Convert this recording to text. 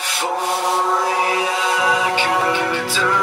For only I could turn